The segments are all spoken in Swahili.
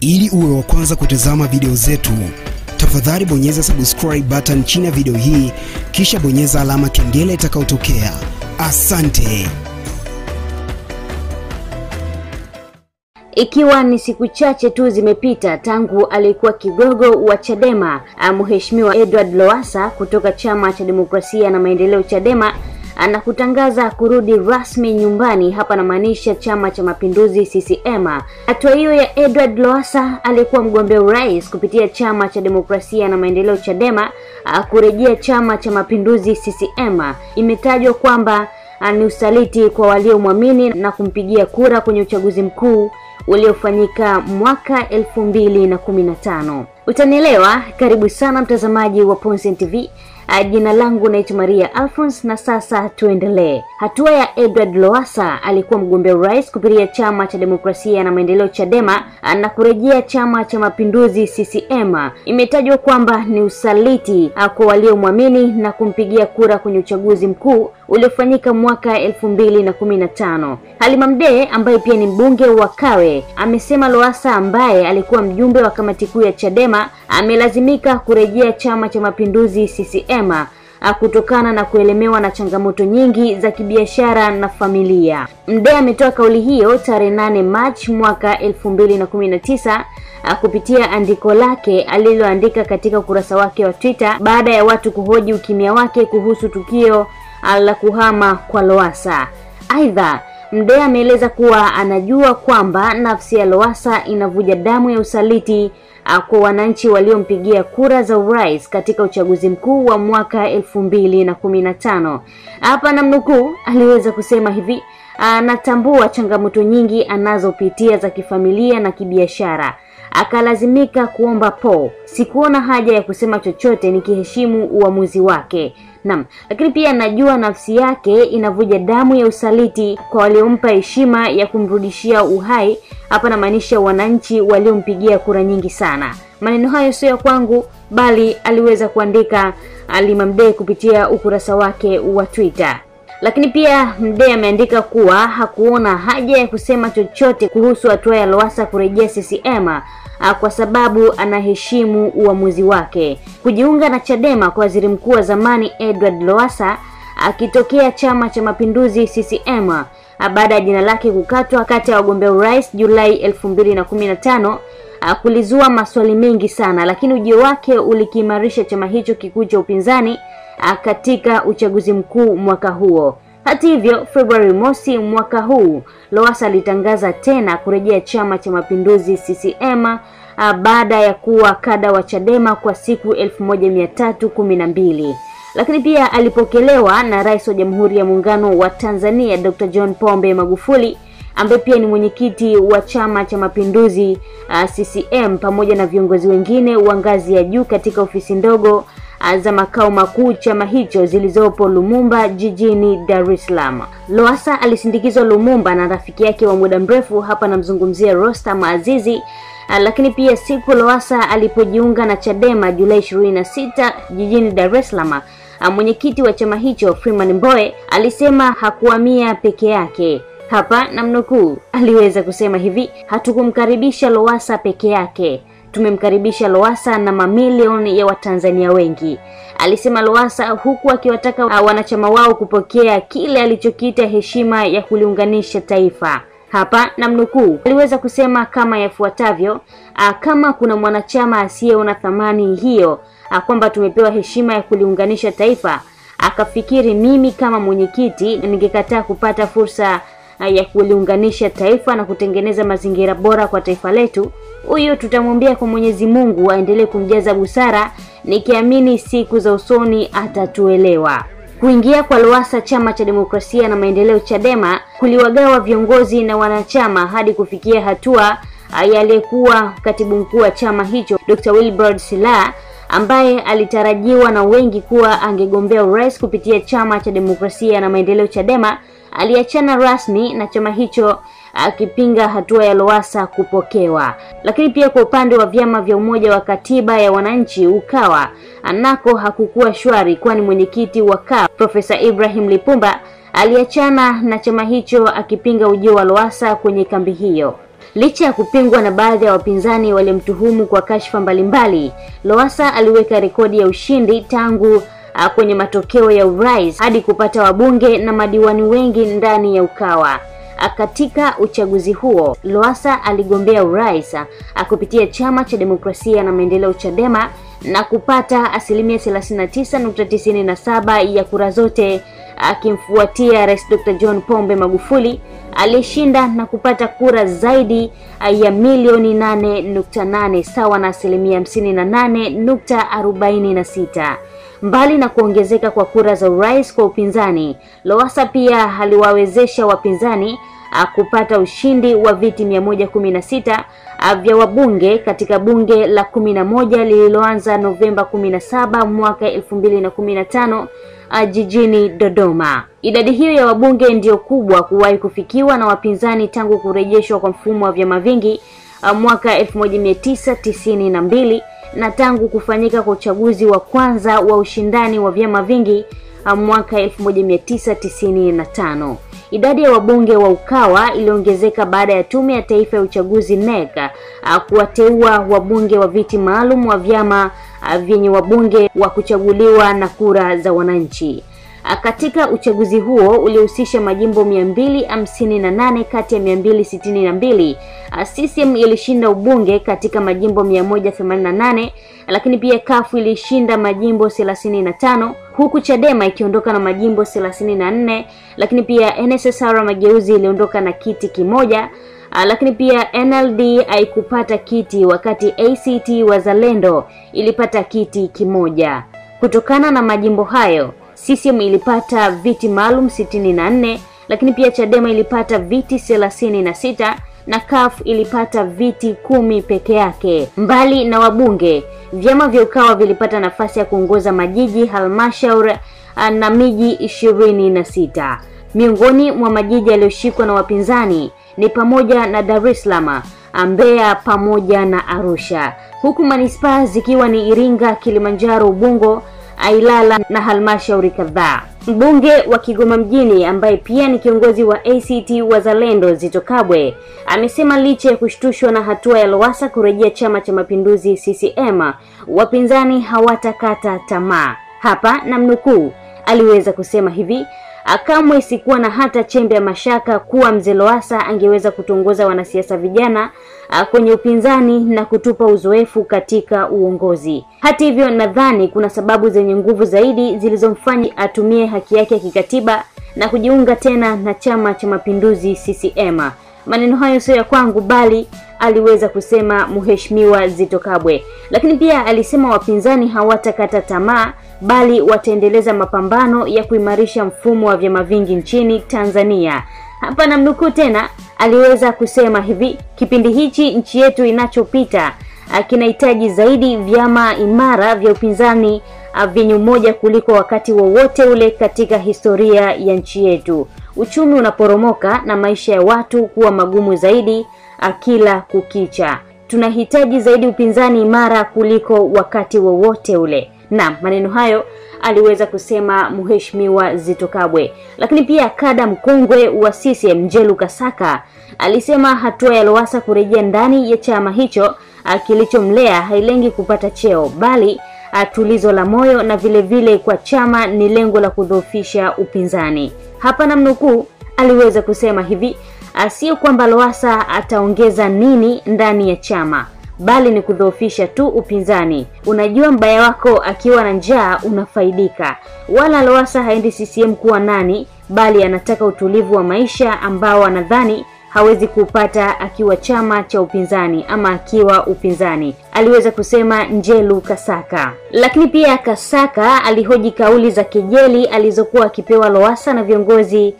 Ili uwe wa kwanza kutazama video zetu, tafadhali bonyeza subscribe button chini ya video hii, kisha bonyeza alama kengele itakayotokea. Asante. Ikiwa ni siku chache tu zimepita tangu aliyekuwa kigogo wa Chadema Mheshimiwa Edward Lowassa kutoka Chama cha Demokrasia na Maendeleo Chadema na kutangaza kurudi rasmi nyumbani, hapa namaanisha Chama cha Mapinduzi CCM. Hatua hiyo ya Edward Lowassa aliyekuwa mgombea urais kupitia Chama cha Demokrasia na Maendeleo Chadema kurejea Chama cha Mapinduzi CCM imetajwa kwamba ni usaliti kwa waliomwamini na kumpigia kura kwenye uchaguzi mkuu uliofanyika mwaka elfu mbili na kumi na tano. Utanielewa. Karibu sana mtazamaji wa Ponsen TV. Jina langu naitwa Maria Alphonse na sasa tuendelee. Hatua ya Edward Lowassa alikuwa mgombea urais kupitia Chama cha Demokrasia na Maendeleo Chadema na kurejea Chama cha Mapinduzi CCM imetajwa kwamba ni usaliti kwa waliomwamini na kumpigia kura kwenye uchaguzi mkuu uliofanyika mwaka elfu mbili na kumi na tano. Halima Mdee ambaye pia ni mbunge wa Kawe amesema Lowassa ambaye alikuwa mjumbe wa kamati kuu ya Chadema amelazimika kurejea Chama cha Mapinduzi CCM kutokana na kuelemewa na changamoto nyingi za kibiashara na familia. Mdee ametoa kauli hiyo tarehe nane Machi mwaka elfu mbili na kumi na tisa kupitia andiko lake aliloandika katika ukurasa wake wa Twitter baada ya watu kuhoji ukimya wake kuhusu tukio la kuhama kwa Lowassa. Aidha, Mdee ameeleza kuwa anajua kwamba nafsi ya Lowassa inavuja damu ya usaliti kwa wananchi waliompigia kura za urais katika uchaguzi mkuu wa mwaka elfu mbili na kumi na tano. Hapa namnukuu, aliweza kusema hivi: anatambua changamoto nyingi anazopitia za kifamilia na kibiashara, akalazimika kuomba po. Sikuona haja ya kusema chochote nikiheshimu uamuzi wake. Naam, lakini pia najua nafsi yake inavuja damu ya usaliti kwa waliompa heshima ya kumrudishia uhai. Hapa namaanisha wananchi waliompigia kura nyingi sana. Maneno hayo sio ya kwangu, bali aliweza kuandika Halima Mdee kupitia ukurasa wake wa Twitter. Lakini pia Mdee ameandika kuwa hakuona haja ya kusema chochote kuhusu hatua ya Lowassa kurejea CCM kwa sababu anaheshimu uamuzi wake. Kujiunga na Chadema kwa waziri mkuu wa zamani Edward Lowassa akitokea Chama cha Mapinduzi CCM baada ya jina lake kukatwa kati ya wagombea urais Julai elfu mbili na kumi na tano kulizua maswali mengi sana, lakini ujio wake ulikiimarisha chama hicho kikuu cha upinzani katika uchaguzi mkuu mwaka huo. Hata hivyo, Februari mosi mwaka huu Lowassa alitangaza tena kurejea Chama cha Mapinduzi CCM baada ya kuwa kada wa Chadema kwa siku elfu moja mia tatu kumi na mbili lakini pia alipokelewa na Rais wa Jamhuri ya Muungano wa Tanzania Dr. John Pombe Magufuli ambaye pia ni mwenyekiti wa Chama cha Mapinduzi uh, CCM pamoja na viongozi wengine wa ngazi ya juu katika ofisi ndogo za makao makuu chama hicho zilizopo Lumumba jijini Dar es Salaam. Lowassa alisindikizwa Lumumba na rafiki yake wa muda mrefu, hapa namzungumzia Rostam Azizi. Lakini pia siku Lowassa alipojiunga na Chadema Julai 26 jijini Dar es Salaam, mwenyekiti wa chama hicho Freeman Mbowe alisema hakuhamia peke yake. Hapa namnukuu, aliweza kusema hivi: hatukumkaribisha Lowassa peke yake tumemkaribisha Lowassa na mamilioni ya Watanzania wengi, alisema Lowassa, huku akiwataka wanachama wao kupokea kile alichokiita heshima ya kuliunganisha taifa. Hapa namnukuu, aliweza kusema kama yafuatavyo: kama kuna mwanachama asiyeona thamani hiyo, kwamba tumepewa heshima ya kuliunganisha taifa, akafikiri mimi kama mwenyekiti ningekataa kupata fursa ya kuliunganisha taifa na kutengeneza mazingira bora kwa taifa letu, huyo tutamwambia kwa Mwenyezi Mungu aendelee kumjaza busara, nikiamini siku za usoni atatuelewa. Kuingia kwa Lowassa Chama cha Demokrasia na Maendeleo Chadema kuliwagawa viongozi na wanachama hadi kufikia hatua aliyekuwa katibu mkuu wa chama hicho Dr. Wilbrod Slaa ambaye alitarajiwa na wengi kuwa angegombea urais kupitia Chama cha Demokrasia na Maendeleo Chadema aliachana rasmi na chama hicho akipinga hatua ya Lowassa kupokewa. Lakini pia kwa upande wa vyama vya Umoja wa Katiba ya Wananchi Ukawa, anako hakukuwa shwari, kwani mwenyekiti wa CUF Profesa Ibrahim Lipumba aliachana na chama hicho akipinga ujio wa Lowassa kwenye kambi hiyo. Licha ya kupingwa na baadhi ya wapinzani waliomtuhumu kwa kashfa mbalimbali, Lowassa aliweka rekodi ya ushindi tangu kwenye matokeo ya urais hadi kupata wabunge na madiwani wengi ndani ya Ukawa. Katika uchaguzi huo Lowassa aligombea urais kupitia chama cha demokrasia na maendeleo Chadema na kupata asilimia 39.97 ya kura zote, akimfuatia Rais Dr. John Pombe Magufuli aliyeshinda na kupata kura zaidi ya milioni 8.8 sawa na asilimia 58.46. Mbali na kuongezeka kwa kura za urais kwa upinzani, Lowassa pia aliwawezesha wapinzani kupata ushindi wa viti 116 vya wabunge katika bunge la 11 lililoanza Novemba 17 mwaka 2015 jijini Dodoma. Idadi hiyo ya wabunge ndiyo kubwa kuwahi kufikiwa na wapinzani tangu kurejeshwa kwa mfumo wa vyama vingi mwaka 1992 na tangu kufanyika kwa uchaguzi wa kwanza wa ushindani wa vyama vingi mwaka 1995. Idadi ya wabunge wa Ukawa iliongezeka baada ya Tume ya Taifa ya Uchaguzi NEC kuwateua wabunge wa viti maalum wa vyama vyenye wabunge wa kuchaguliwa na kura za wananchi. Katika uchaguzi huo uliohusisha majimbo 258 kati ya 262, CCM ilishinda ubunge katika majimbo 188, lakini pia kafu ilishinda majimbo 35 huku Chadema ikiondoka na majimbo 34, lakini pia NSSR Mageuzi iliondoka na kiti kimoja. Lakini pia NLD haikupata kiti wakati ACT Wazalendo ilipata kiti kimoja. Kutokana na majimbo hayo CCM ilipata viti maalum 64, lakini pia Chadema ilipata viti 36 na CUF ilipata viti kumi peke yake. Mbali na wabunge, vyama vya Ukawa vilipata nafasi ya kuongoza majiji, halmashauri na miji ishirini na sita. Miongoni mwa majiji yaliyoshikwa na wapinzani ni pamoja na Dar es Salaam, Mbeya pamoja na Arusha, huku manispaa zikiwa ni Iringa, Kilimanjaro, Ubungo, ailala na halmashauri kadhaa. Mbunge wa Kigoma mjini ambaye pia ni kiongozi wa ACT Wazalendo Zitto Kabwe amesema licha ya kushtushwa na hatua ya Lowassa kurejea Chama cha Mapinduzi CCM, wapinzani hawatakata tamaa. Hapa namnukuu, aliweza kusema hivi: Kamwe sikuwa na hata chembe ya mashaka kuwa mzee Lowassa angeweza kutongoza wanasiasa vijana kwenye upinzani na kutupa uzoefu katika uongozi. Hata hivyo, nadhani kuna sababu zenye nguvu zaidi zilizomfanya atumie haki yake ya kikatiba na kujiunga tena na Chama cha Mapinduzi CCM. Maneno hayo sio ya kwangu, bali aliweza kusema Mheshimiwa Zito Kabwe. Lakini pia alisema wapinzani hawatakata tamaa bali wataendeleza mapambano ya kuimarisha mfumo wa vyama vingi nchini Tanzania. Hapa namnukuu tena, aliweza kusema hivi: kipindi hichi nchi yetu inachopita kinahitaji zaidi vyama imara vya upinzani vyenye umoja kuliko wakati wowote wa ule katika historia ya nchi yetu. Uchumi unaporomoka na maisha ya watu kuwa magumu zaidi akila kukicha. Tunahitaji zaidi upinzani imara kuliko wakati wowote wa ule. Na maneno hayo aliweza kusema Mheshimiwa Zitto Kabwe. Lakini pia kada mkongwe wa CCM Njelu Kasaka alisema hatua ya Lowassa kurejea ndani ya chama hicho kilichomlea hailengi kupata cheo, bali tulizo la moyo, na vile vile kwa chama ni lengo la kudhoofisha upinzani. Hapa namnukuu, aliweza kusema hivi: sio kwamba Lowassa ataongeza nini ndani ya chama bali ni kudhoofisha tu upinzani. Unajua, mbaya wako akiwa na njaa unafaidika. Wala Lowassa haendi CCM kuwa nani, bali anataka utulivu wa maisha ambao anadhani hawezi kupata akiwa chama cha upinzani ama akiwa upinzani, aliweza kusema Njelu Kasaka. Lakini pia Kasaka alihoji kauli za kejeli alizokuwa akipewa loasa na viongozi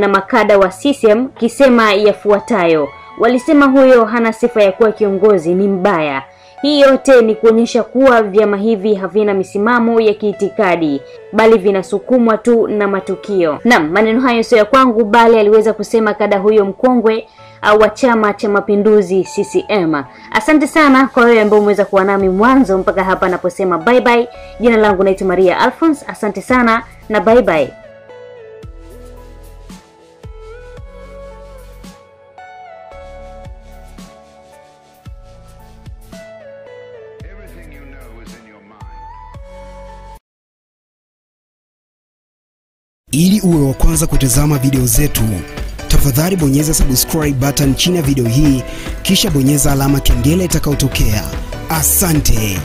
na makada wa CCM kisema yafuatayo: Walisema huyo hana sifa ya kuwa kiongozi, ni mbaya. Hii yote ni kuonyesha kuwa vyama hivi havina misimamo ya kiitikadi, bali vinasukumwa tu na matukio. Naam, maneno hayo sio ya kwangu, bali aliweza kusema kada huyo mkongwe au wa Chama cha Mapinduzi CCM. Asante sana kwa wewe ambao umeweza kuwa nami mwanzo mpaka hapa naposema bye bye. Jina langu naitwa Maria Alphonse. Asante sana na bye bye. Ili uwe wa kwanza kutazama video zetu, tafadhali bonyeza subscribe button chini ya video hii, kisha bonyeza alama kengele itakayotokea. Asante.